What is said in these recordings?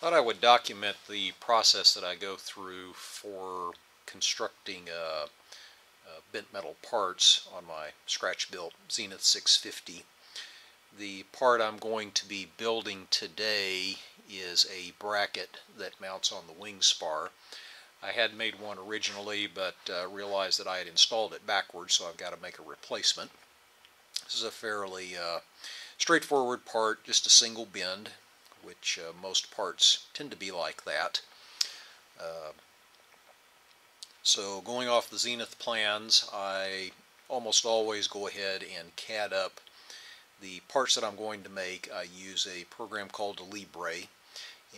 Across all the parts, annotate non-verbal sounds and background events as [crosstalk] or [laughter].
thought I would document the process that I go through for constructing uh, uh, bent metal parts on my scratch-built Zenith 650. The part I'm going to be building today is a bracket that mounts on the wing spar. I had made one originally but uh, realized that I had installed it backwards so I've got to make a replacement. This is a fairly uh, straightforward part, just a single bend which uh, most parts tend to be like that. Uh, so going off the Zenith plans, I almost always go ahead and CAD up the parts that I'm going to make. I use a program called Libre.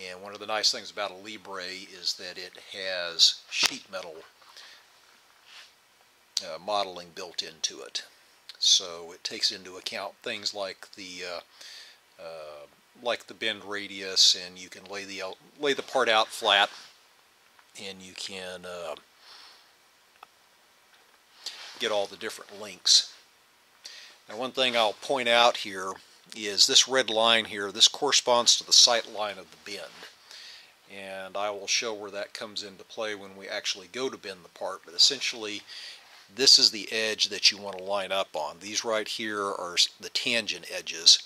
And one of the nice things about a Libre is that it has sheet metal uh, modeling built into it. So it takes into account things like the uh, uh, like the bend radius and you can lay the lay the part out flat and you can uh, get all the different links. Now one thing I'll point out here is this red line here, this corresponds to the sight line of the bend. And I will show where that comes into play when we actually go to bend the part, but essentially this is the edge that you want to line up on. These right here are the tangent edges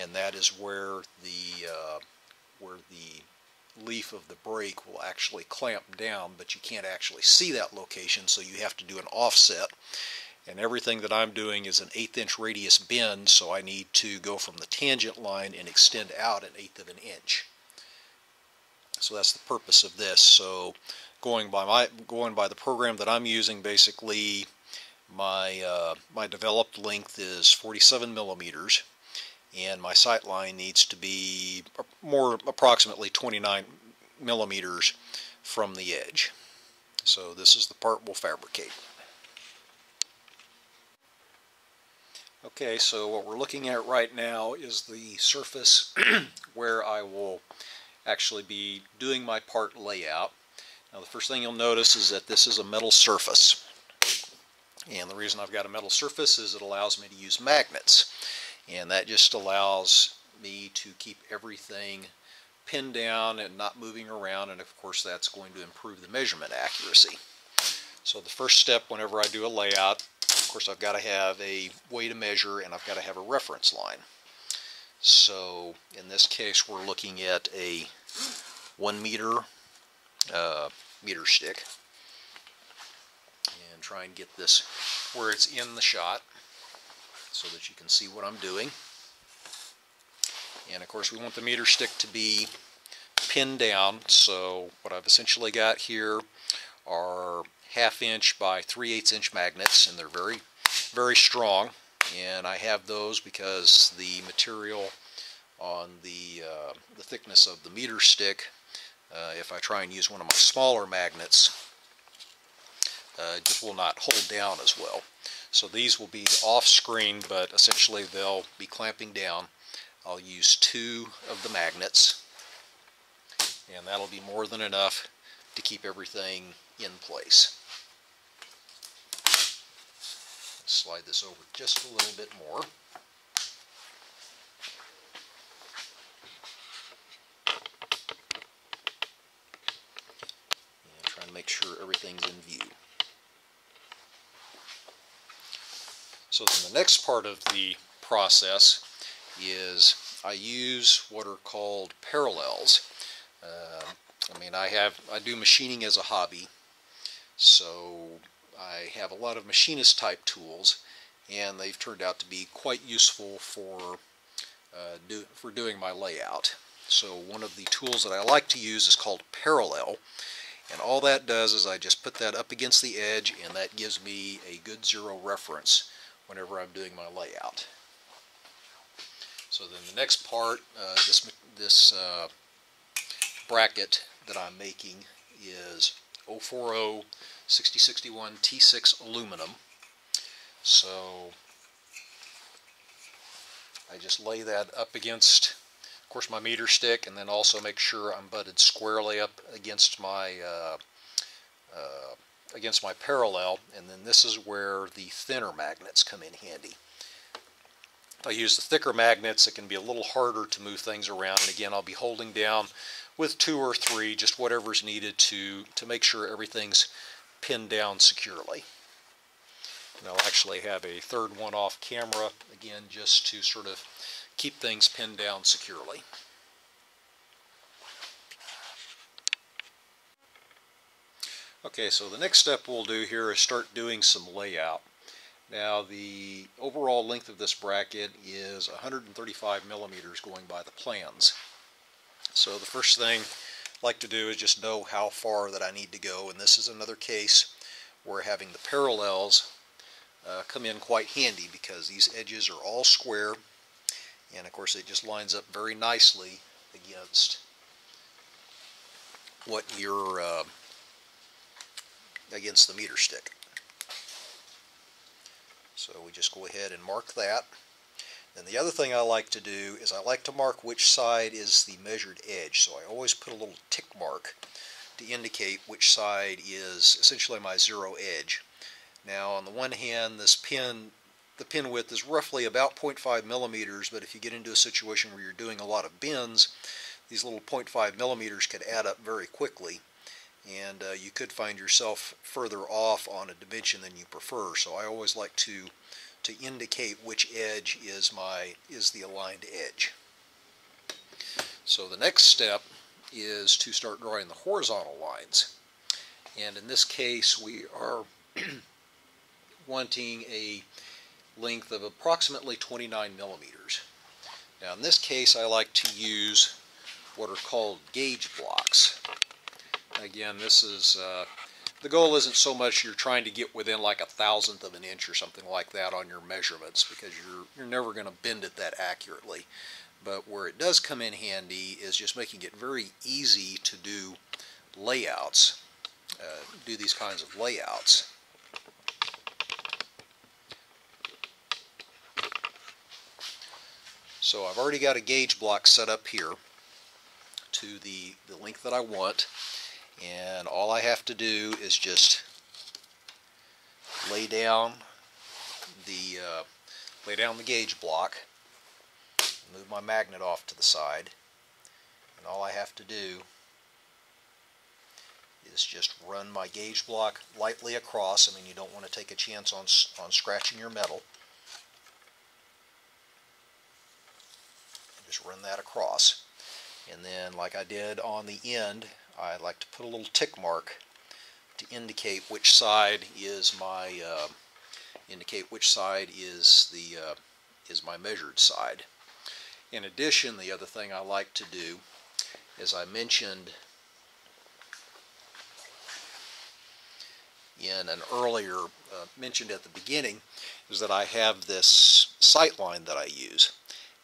and that is where the uh, where the leaf of the brake will actually clamp down but you can't actually see that location so you have to do an offset. And everything that I'm doing is an eighth inch radius bend so I need to go from the tangent line and extend out an eighth of an inch. So that's the purpose of this. So going by my going by the program that I'm using basically my uh, my developed length is 47 millimeters and my sight line needs to be more approximately 29 millimeters from the edge. So this is the part we'll fabricate. Okay, so what we're looking at right now is the surface [clears throat] where I will actually be doing my part layout. Now the first thing you'll notice is that this is a metal surface. And the reason I've got a metal surface is it allows me to use magnets and that just allows me to keep everything pinned down and not moving around and of course that's going to improve the measurement accuracy. So the first step whenever I do a layout, of course I've got to have a way to measure and I've got to have a reference line. So in this case we're looking at a one meter uh, meter stick and try and get this where it's in the shot so that you can see what I'm doing. And of course we want the meter stick to be pinned down, so what I've essentially got here are half inch by 3 8 inch magnets, and they're very, very strong. And I have those because the material on the, uh, the thickness of the meter stick, uh, if I try and use one of my smaller magnets, uh, just will not hold down as well. So these will be off screen, but essentially they'll be clamping down. I'll use two of the magnets, and that'll be more than enough to keep everything in place. Slide this over just a little bit more. And try to make sure everything's in view. So then the next part of the process is I use what are called parallels. Uh, I mean, I have I do machining as a hobby, so I have a lot of machinist type tools, and they've turned out to be quite useful for uh, do, for doing my layout. So one of the tools that I like to use is called parallel, and all that does is I just put that up against the edge, and that gives me a good zero reference whenever I'm doing my layout. So then the next part, uh, this, this uh, bracket that I'm making is 040 6061 T6 aluminum. So I just lay that up against, of course, my meter stick, and then also make sure I'm butted squarely up against my uh, against my parallel and then this is where the thinner magnets come in handy. If I use the thicker magnets, it can be a little harder to move things around. And again, I'll be holding down with two or three, just whatever's needed to, to make sure everything's pinned down securely. And I'll actually have a third one off camera, again, just to sort of keep things pinned down securely. Okay, so the next step we'll do here is start doing some layout. Now the overall length of this bracket is 135 millimeters going by the plans. So the first thing I like to do is just know how far that I need to go and this is another case where having the parallels uh, come in quite handy because these edges are all square and of course it just lines up very nicely against what your uh, against the meter stick. So we just go ahead and mark that. Then the other thing I like to do is I like to mark which side is the measured edge. So I always put a little tick mark to indicate which side is essentially my zero edge. Now on the one hand this pin the pin width is roughly about 0.5 millimeters but if you get into a situation where you're doing a lot of bends these little 0.5 millimeters could add up very quickly and uh, you could find yourself further off on a dimension than you prefer. So I always like to to indicate which edge is my is the aligned edge. So the next step is to start drawing the horizontal lines. And in this case we are [clears throat] wanting a length of approximately 29 millimeters. Now in this case I like to use what are called gauge blocks. Again, this is, uh, the goal isn't so much you're trying to get within like a thousandth of an inch or something like that on your measurements because you're, you're never going to bend it that accurately. But where it does come in handy is just making it very easy to do layouts, uh, do these kinds of layouts. So I've already got a gauge block set up here to the, the length that I want and all I have to do is just lay down the uh, lay down the gauge block move my magnet off to the side and all I have to do is just run my gauge block lightly across. I mean you don't want to take a chance on, on scratching your metal. Just run that across. And then like I did on the end I like to put a little tick mark to indicate which side is my uh, indicate which side is the uh, is my measured side. In addition, the other thing I like to do, as I mentioned in an earlier uh, mentioned at the beginning, is that I have this sight line that I use.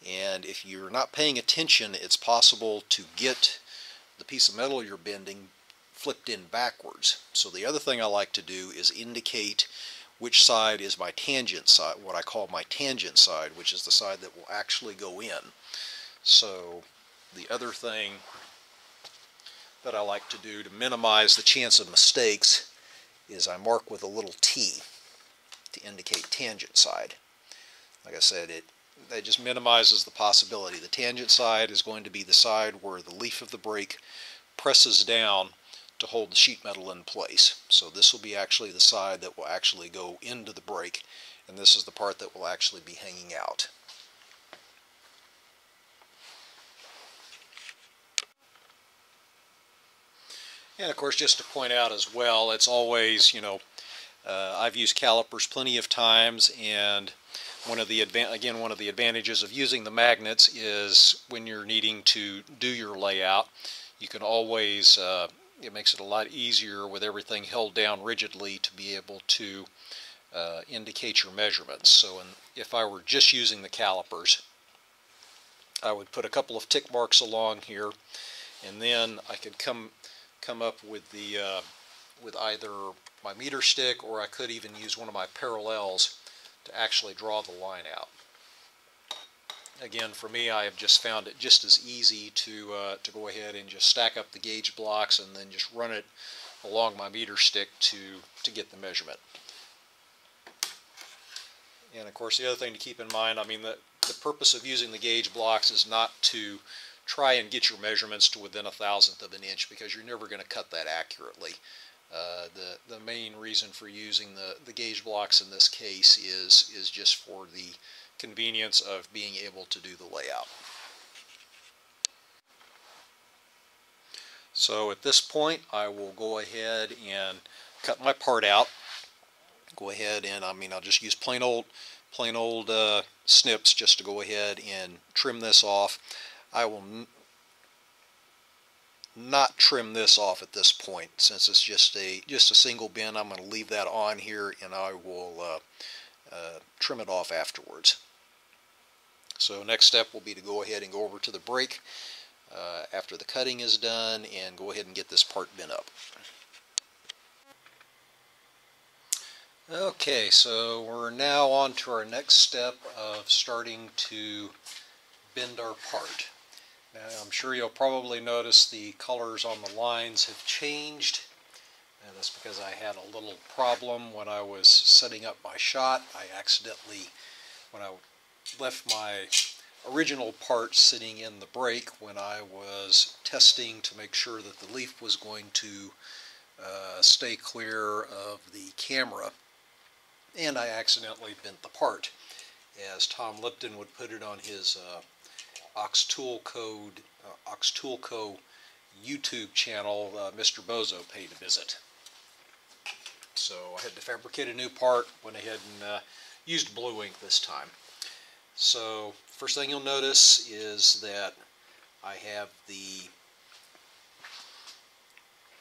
And if you're not paying attention, it's possible to get the piece of metal you're bending flipped in backwards. So the other thing I like to do is indicate which side is my tangent side, what I call my tangent side, which is the side that will actually go in. So the other thing that I like to do to minimize the chance of mistakes is I mark with a little T to indicate tangent side. Like I said, it that just minimizes the possibility. The tangent side is going to be the side where the leaf of the brake presses down to hold the sheet metal in place. So this will be actually the side that will actually go into the brake and this is the part that will actually be hanging out. And of course just to point out as well, it's always, you know, uh, I've used calipers plenty of times and one of the again one of the advantages of using the magnets is when you're needing to do your layout you can always uh, it makes it a lot easier with everything held down rigidly to be able to uh, indicate your measurements. So in, if I were just using the calipers I would put a couple of tick marks along here and then I could come come up with the uh, with either my meter stick or I could even use one of my parallels to actually draw the line out. Again, for me, I have just found it just as easy to, uh, to go ahead and just stack up the gauge blocks and then just run it along my meter stick to, to get the measurement. And of course, the other thing to keep in mind, I mean, the, the purpose of using the gauge blocks is not to try and get your measurements to within a thousandth of an inch because you're never going to cut that accurately. Uh, the, the main reason for using the, the gauge blocks in this case is, is just for the convenience of being able to do the layout. So at this point I will go ahead and cut my part out. Go ahead and I mean I'll just use plain old plain old uh, snips just to go ahead and trim this off. I will not trim this off at this point. Since it's just a just a single bin I'm going to leave that on here and I will uh, uh, trim it off afterwards. So next step will be to go ahead and go over to the brake uh, after the cutting is done and go ahead and get this part bent up. Okay so we're now on to our next step of starting to bend our part now, I'm sure you'll probably notice the colors on the lines have changed. And that's because I had a little problem when I was setting up my shot. I accidentally, when I left my original part sitting in the brake when I was testing to make sure that the leaf was going to uh, stay clear of the camera. And I accidentally bent the part. As Tom Lipton would put it on his uh, Oxtoolco, uh, Ox Co. YouTube channel, uh, Mr. Bozo paid a visit. So I had to fabricate a new part, went ahead and uh, used blue ink this time. So first thing you'll notice is that I have the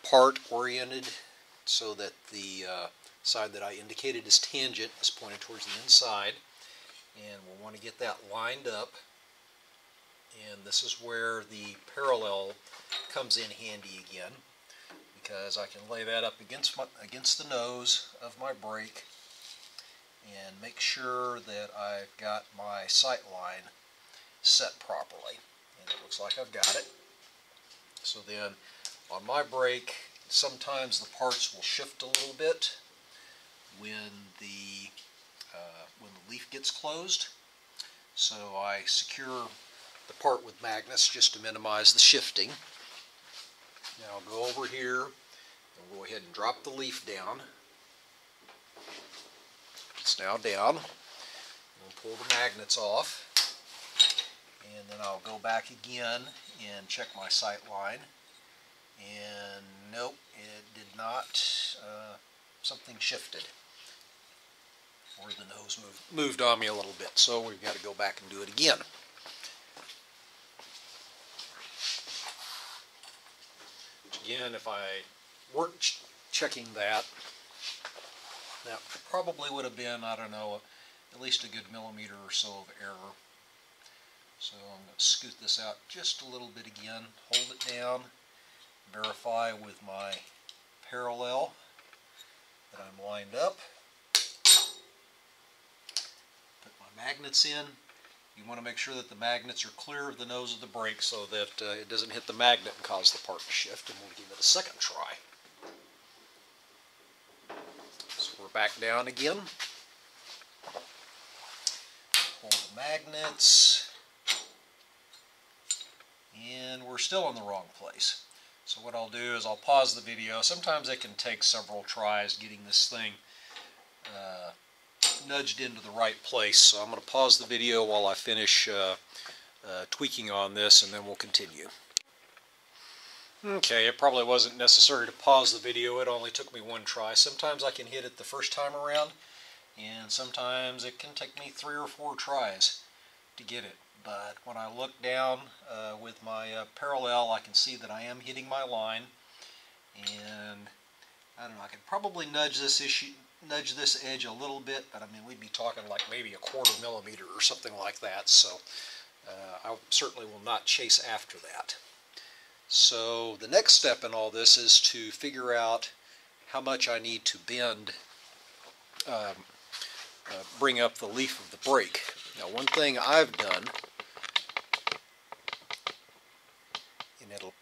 part oriented so that the uh, side that I indicated is tangent is pointed towards the inside and we'll want to get that lined up and this is where the parallel comes in handy again because I can lay that up against my, against the nose of my brake and make sure that I've got my sight line set properly. And it looks like I've got it. So then on my brake sometimes the parts will shift a little bit when the uh, when the leaf gets closed. So I secure the part with magnets just to minimize the shifting. Now I'll go over here and go ahead and drop the leaf down. It's now down. We'll pull the magnets off and then I'll go back again and check my sight line and nope it did not uh, something shifted or the nose moved, moved on me a little bit so we've got to go back and do it again again, if I weren't ch checking that, that probably would have been, I don't know, at least a good millimeter or so of error. So I'm going to scoot this out just a little bit again, hold it down, verify with my parallel that I'm lined up, put my magnets in, you want to make sure that the magnets are clear of the nose of the brake so that uh, it doesn't hit the magnet and cause the part to shift, and we'll give it a second try. So we're back down again. Pull the magnets, and we're still in the wrong place. So what I'll do is I'll pause the video. Sometimes it can take several tries getting this thing uh, nudged into the right place. So I'm going to pause the video while I finish uh, uh, tweaking on this and then we'll continue. Okay, it probably wasn't necessary to pause the video. It only took me one try. Sometimes I can hit it the first time around and sometimes it can take me three or four tries to get it. But when I look down uh, with my uh, parallel, I can see that I am hitting my line and I don't know, I could probably nudge this issue, nudge this edge a little bit, but I mean, we'd be talking like maybe a quarter millimeter or something like that, so uh, I certainly will not chase after that. So the next step in all this is to figure out how much I need to bend, um, uh, bring up the leaf of the brake. Now one thing I've done, and it'll,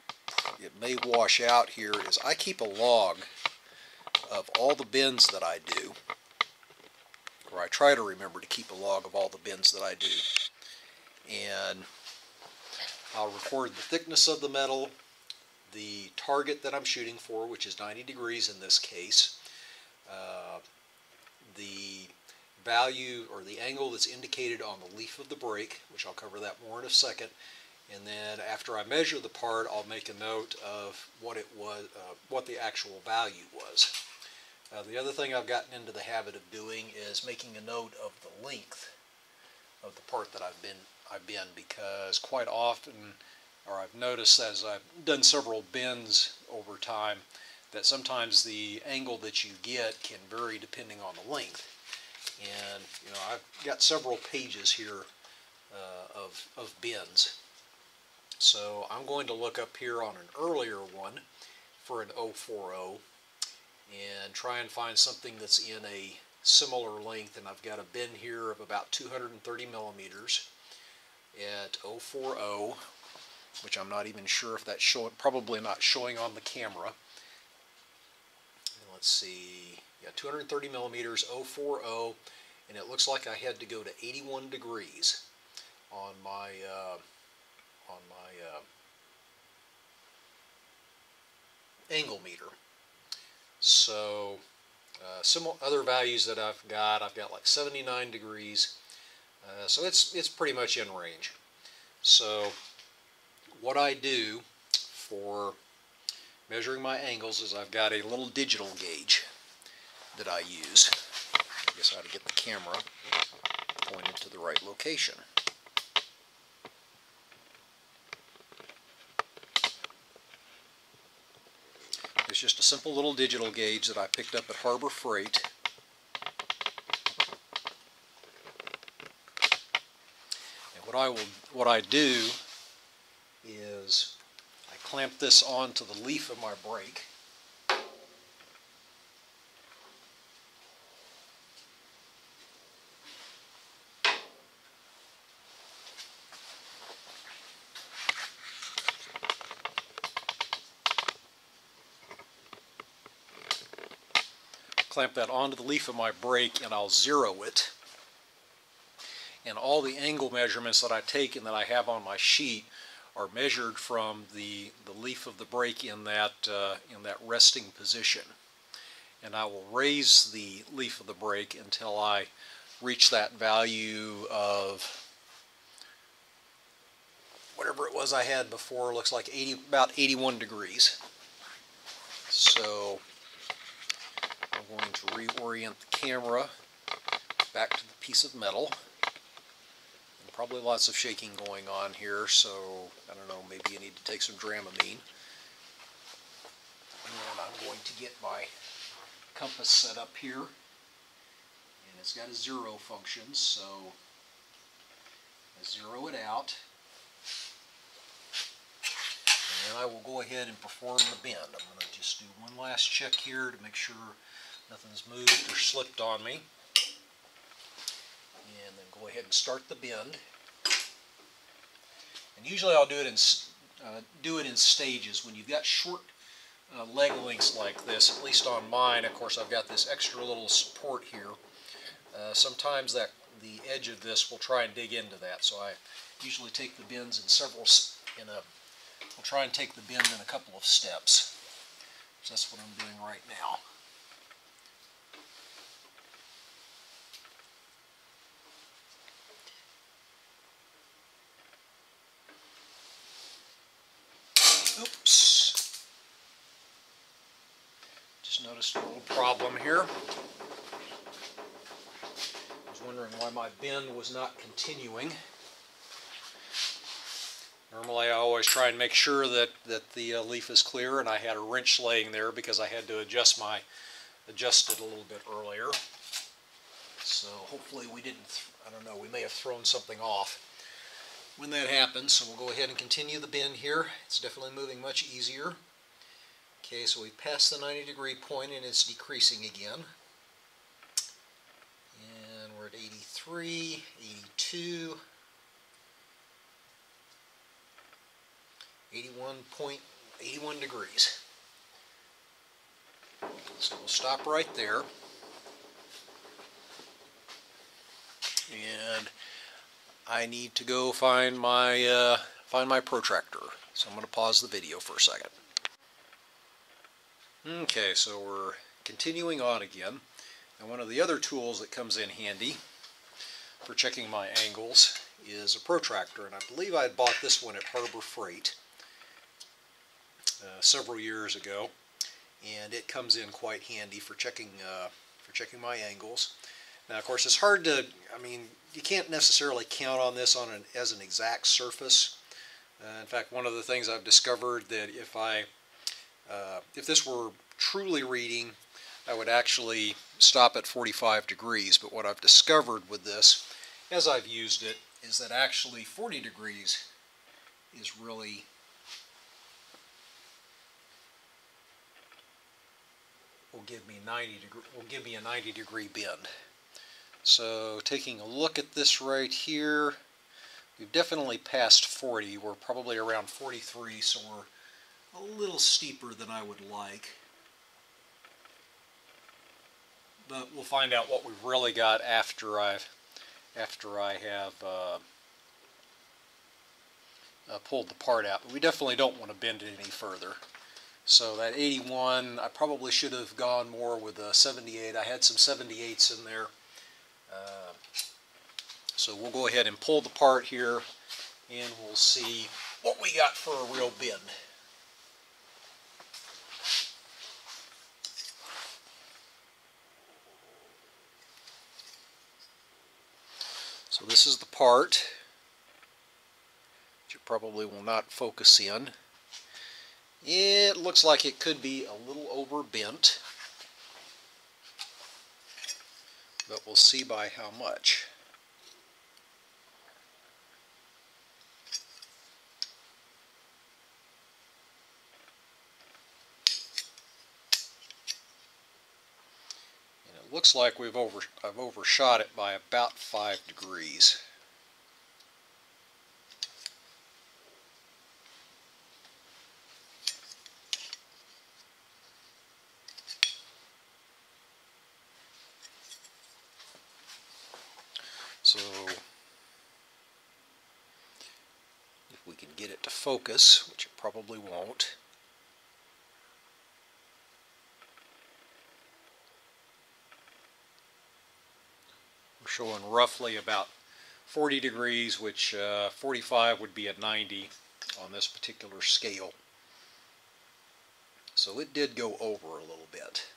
it may wash out here, is I keep a log of all the bends that I do, or I try to remember to keep a log of all the bends that I do. and I'll record the thickness of the metal, the target that I'm shooting for, which is 90 degrees in this case, uh, the value or the angle that's indicated on the leaf of the brake, which I'll cover that more in a second, and then after I measure the part, I'll make a note of what it was, uh, what the actual value was. Uh, the other thing I've gotten into the habit of doing is making a note of the length of the part that I've been I've been because quite often, or I've noticed as I've done several bends over time, that sometimes the angle that you get can vary depending on the length. And you know I've got several pages here uh, of of bends. So I'm going to look up here on an earlier one for an 040 and try and find something that's in a similar length. And I've got a bin here of about 230 millimeters at 040 which I'm not even sure if that's showing probably not showing on the camera. And let's see yeah 230 millimeters 040 and it looks like I had to go to 81 degrees on my uh, on my uh, angle meter so uh, some other values that I've got, I've got like 79 degrees. Uh, so it's, it's pretty much in range. So what I do for measuring my angles is I've got a little digital gauge that I use. I guess I ought to get the camera pointed to the right location. It's just a simple little digital gauge that I picked up at Harbor Freight. And what I will, what I do is I clamp this onto the leaf of my brake. Clamp that onto the leaf of my brake and I'll zero it. And all the angle measurements that I take and that I have on my sheet are measured from the, the leaf of the brake in that, uh, in that resting position. And I will raise the leaf of the brake until I reach that value of whatever it was I had before, looks like 80, about 81 degrees. So Going to reorient the camera back to the piece of metal. And probably lots of shaking going on here, so I don't know, maybe you need to take some Dramamine. And I'm going to get my compass set up here. And it's got a zero function, so I zero it out. And I will go ahead and perform the bend. I'm going to just do one last check here to make sure Nothing's moved or slipped on me. And then go ahead and start the bend. And usually I'll do it in uh, do it in stages. When you've got short uh, leg lengths like this, at least on mine, of course I've got this extra little support here. Uh, sometimes that the edge of this will try and dig into that, so I usually take the bends in several, in a, I'll try and take the bend in a couple of steps. So that's what I'm doing right now. Oops. Just noticed a little problem here. I was wondering why my bend was not continuing. Normally I always try and make sure that, that the uh, leaf is clear and I had a wrench laying there because I had to adjust my adjust it a little bit earlier. So hopefully we didn't, I don't know, we may have thrown something off when that happens. So we'll go ahead and continue the bend here. It's definitely moving much easier. Okay, so we've passed the 90 degree point and it's decreasing again. And we're at 83, 82, 81.81 degrees. So we'll stop right there. And I need to go find my uh, find my protractor. So I'm going to pause the video for a second. Okay, so we're continuing on again. And one of the other tools that comes in handy for checking my angles is a protractor. And I believe I bought this one at Harbor Freight uh, several years ago. And it comes in quite handy for checking uh, for checking my angles. Now, of course, it's hard to, I mean, you can't necessarily count on this on an, as an exact surface. Uh, in fact, one of the things I've discovered that if I, uh, if this were truly reading, I would actually stop at 45 degrees. But what I've discovered with this, as I've used it, is that actually 40 degrees is really will give me 90 degree will give me a 90 degree bend. So taking a look at this right here, we've definitely passed 40. We're probably around 43, so we're a little steeper than I would like. But we'll find out what we've really got after I've after I have uh, uh, pulled the part out. But we definitely don't want to bend it any further. So that 81, I probably should have gone more with a 78. I had some 78s in there. Uh, so we'll go ahead and pull the part here and we'll see what we got for a real bend. This is the part which you probably will not focus in. It looks like it could be a little over bent, but we'll see by how much. Looks like we've over I've overshot it by about five degrees. So if we can get it to focus, which it probably won't, showing roughly about 40 degrees, which uh, 45 would be at 90 on this particular scale. So it did go over a little bit.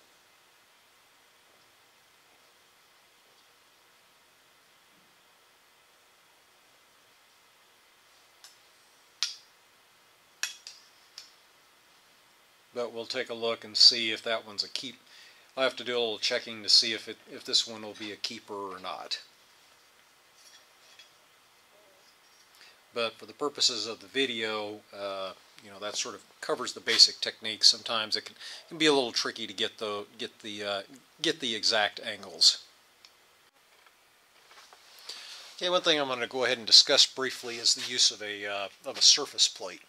but we'll take a look and see if that one's a keep. I'll have to do a little checking to see if it if this one will be a keeper or not. But for the purposes of the video, uh, you know that sort of covers the basic techniques. Sometimes it can, can be a little tricky to get the get the uh, get the exact angles. Okay, one thing I'm going to go ahead and discuss briefly is the use of a uh, of a surface plate.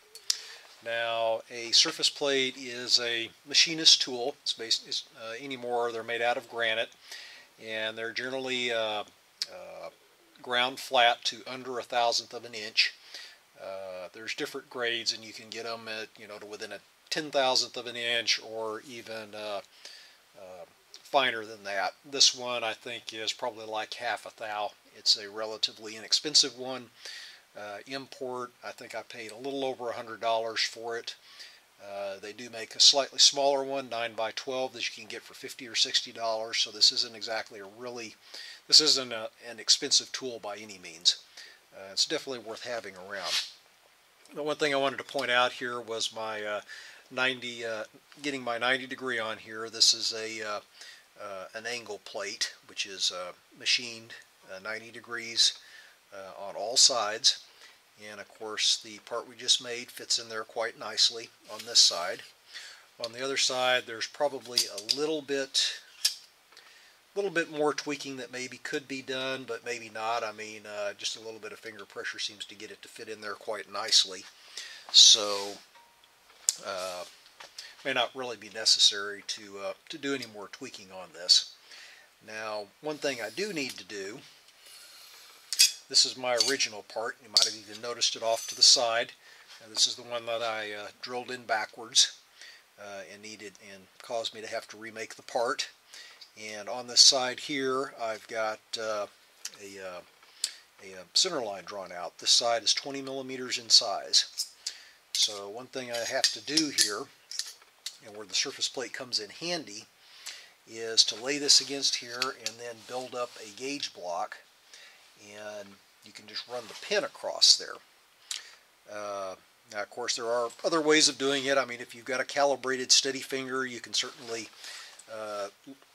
Now, a surface plate is a machinist tool. It's based it's, uh, anymore. They're made out of granite, and they're generally uh, uh, ground flat to under a thousandth of an inch. Uh, there's different grades, and you can get them at you know to within a ten thousandth of an inch, or even uh, uh, finer than that. This one I think is probably like half a thou. It's a relatively inexpensive one. Uh, import, I think I paid a little over $100 for it. Uh, they do make a slightly smaller one, 9 by 12 that you can get for 50 or $60, so this isn't exactly a really, this isn't a, an expensive tool by any means. Uh, it's definitely worth having around. The one thing I wanted to point out here was my uh, 90, uh, getting my 90 degree on here. This is a uh, an angle plate, which is machined 90 degrees uh, on all sides. And of course the part we just made fits in there quite nicely on this side. On the other side there's probably a little bit a little bit more tweaking that maybe could be done, but maybe not. I mean, uh, just a little bit of finger pressure seems to get it to fit in there quite nicely. So, uh, may not really be necessary to, uh, to do any more tweaking on this. Now, one thing I do need to do this is my original part. You might have even noticed it off to the side. Uh, this is the one that I uh, drilled in backwards uh, and needed and caused me to have to remake the part. And on this side here, I've got uh, a, uh, a uh, center line drawn out. This side is 20 millimeters in size. So one thing I have to do here, and where the surface plate comes in handy, is to lay this against here and then build up a gauge block and you can just run the pin across there. Uh, now of course there are other ways of doing it. I mean if you've got a calibrated steady finger you can certainly uh,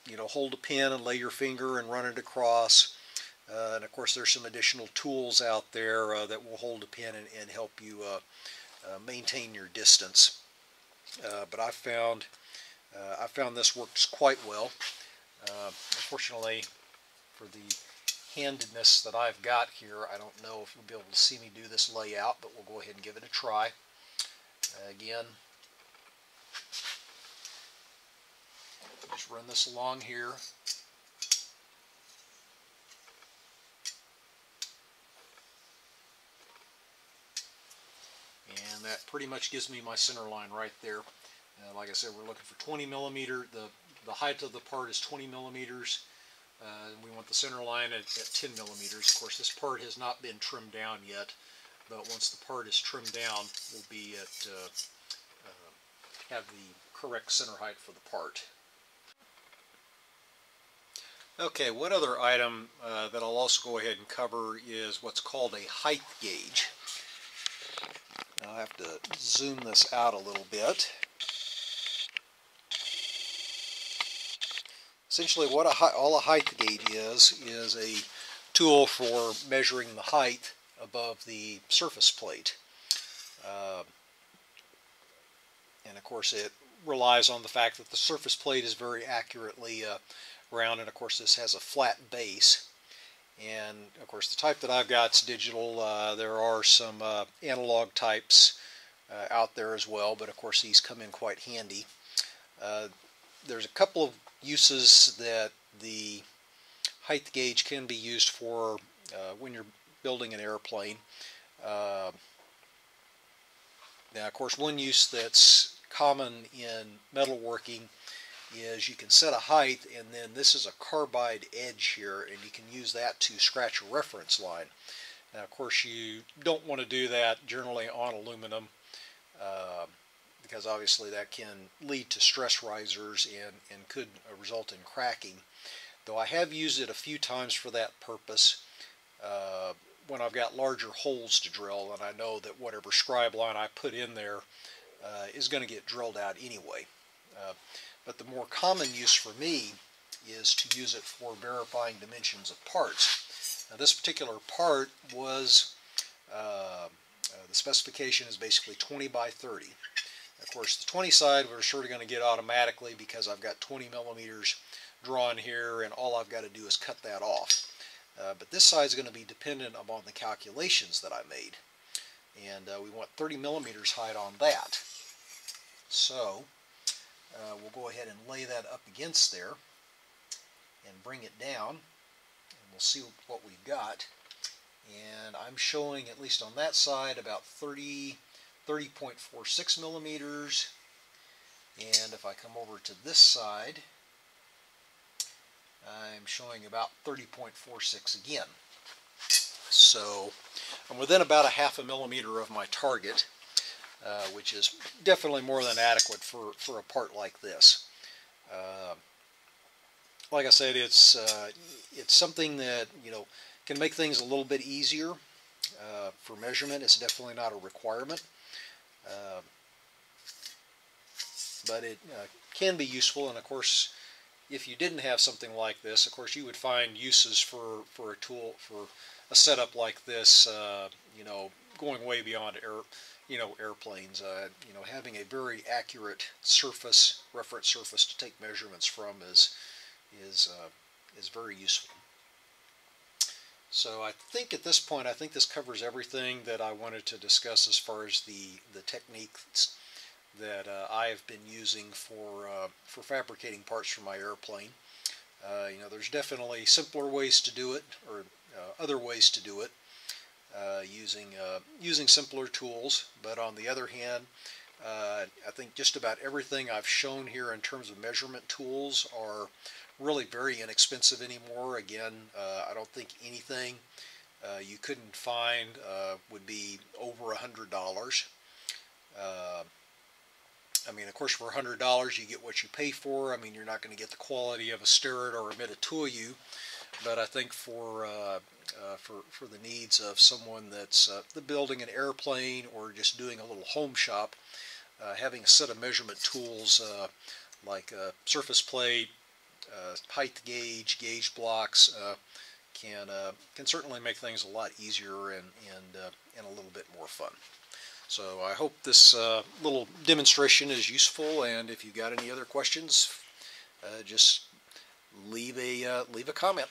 you know hold a pin and lay your finger and run it across. Uh, and of course there's some additional tools out there uh, that will hold a pin and, and help you uh, uh, maintain your distance. but I found I found this works quite well. unfortunately for the handedness that I've got here. I don't know if you'll be able to see me do this layout, but we'll go ahead and give it a try. Uh, again, just run this along here. And that pretty much gives me my center line right there. Uh, like I said, we're looking for 20 millimeter. The, the height of the part is 20 millimeters. Uh, we want the center line at, at 10 millimeters. Of course, this part has not been trimmed down yet, but once the part is trimmed down, we'll be at uh, uh, have the correct center height for the part. Okay, one other item uh, that I'll also go ahead and cover is what's called a height gauge. Now I have to zoom this out a little bit. Essentially what a, all a height gauge is, is a tool for measuring the height above the surface plate. Uh, and of course it relies on the fact that the surface plate is very accurately uh, round and of course this has a flat base. And of course the type that I've got is digital. Uh, there are some uh, analog types uh, out there as well but of course these come in quite handy. Uh, there's a couple of uses that the height gauge can be used for uh, when you're building an airplane. Uh, now, of course, one use that's common in metalworking is you can set a height and then this is a carbide edge here and you can use that to scratch a reference line. Now, of course, you don't want to do that generally on aluminum. Uh, because obviously that can lead to stress risers and, and could result in cracking. Though I have used it a few times for that purpose uh, when I've got larger holes to drill and I know that whatever scribe line I put in there uh, is going to get drilled out anyway. Uh, but the more common use for me is to use it for verifying dimensions of parts. Now this particular part was, uh, uh, the specification is basically 20 by 30. Of course, the 20 side we're sort of going to get automatically because I've got 20 millimeters drawn here and all I've got to do is cut that off. Uh, but this side is going to be dependent upon the calculations that I made. And uh, we want 30 millimeters height on that. So uh, we'll go ahead and lay that up against there and bring it down and we'll see what we've got. And I'm showing, at least on that side, about 30 30.46 millimeters. And if I come over to this side, I'm showing about 30.46 again. So I'm within about a half a millimeter of my target, uh, which is definitely more than adequate for, for a part like this. Uh, like I said, it's uh, it's something that you know can make things a little bit easier uh, for measurement. It's definitely not a requirement. Um, but it uh, can be useful, and of course, if you didn't have something like this, of course, you would find uses for, for a tool, for a setup like this, uh, you know, going way beyond air, you know, airplanes. Uh, you know, having a very accurate surface, reference surface to take measurements from is, is, uh, is very useful. So I think at this point, I think this covers everything that I wanted to discuss as far as the, the techniques that uh, I've been using for, uh, for fabricating parts for my airplane. Uh, you know, there's definitely simpler ways to do it, or uh, other ways to do it. uh, using uh, using simpler tools. But on the other hand, uh, I think just about everything I've shown here in terms of measurement tools are really very inexpensive anymore. Again, uh, I don't think anything uh, you couldn't find uh, would be over a hundred dollars. Uh, I mean, of course, for a hundred dollars, you get what you pay for. I mean, you're not going to get the quality of a Starrett or a Mitutoyo, but I think for uh, uh, for for the needs of someone that's uh, building an airplane or just doing a little home shop, having a set of measurement tools uh, like a surface plate, uh, height gauge, gauge blocks uh, can uh, can certainly make things a lot easier and and uh, and a little bit more fun. So I hope this uh, little demonstration is useful, and if you've got any other questions, uh, just leave a uh, leave a comment.